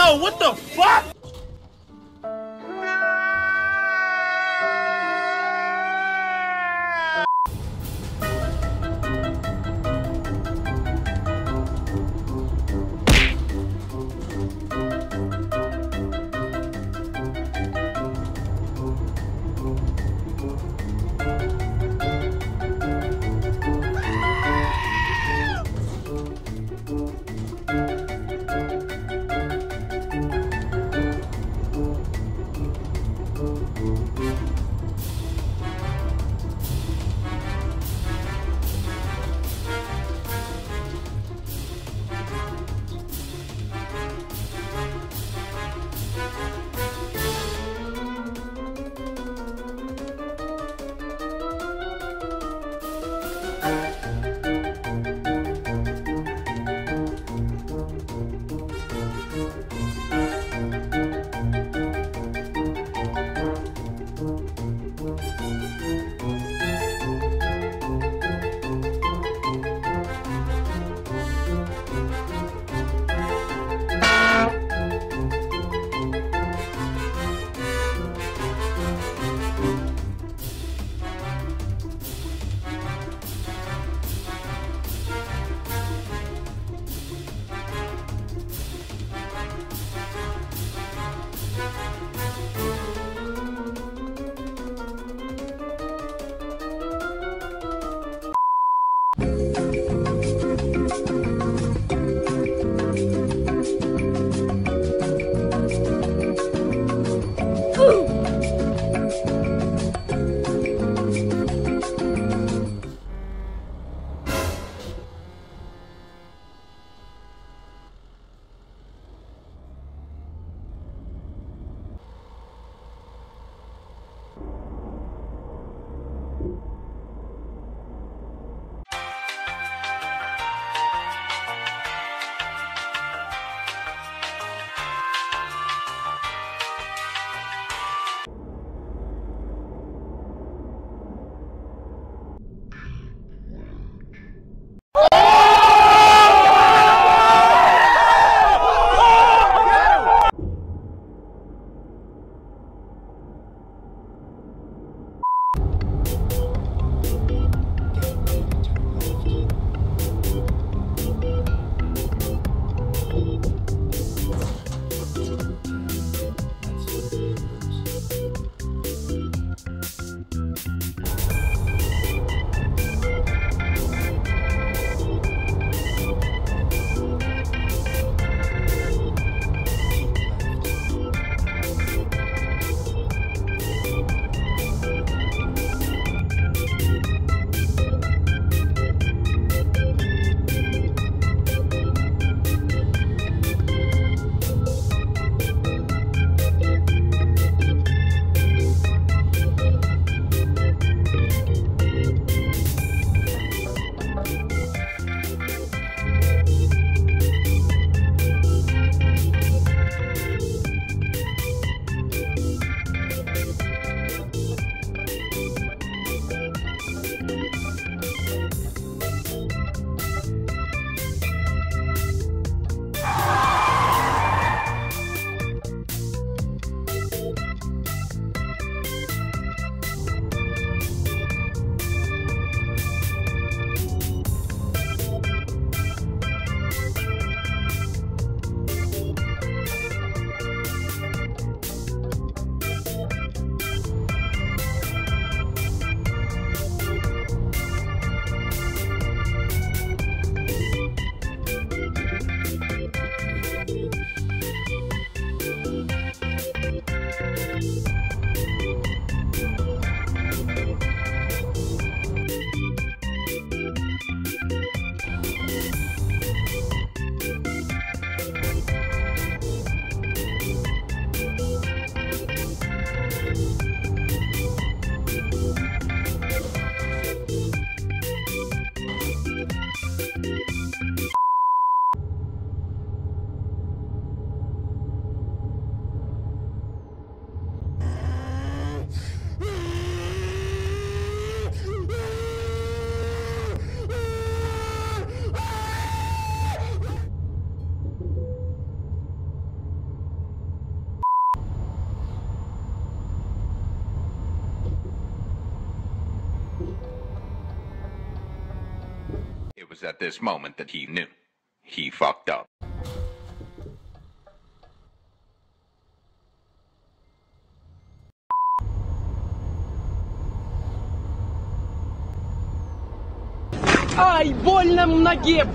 yo, what the fuck? was at this moment that he knew. He fucked up. Ай, больно в ноге!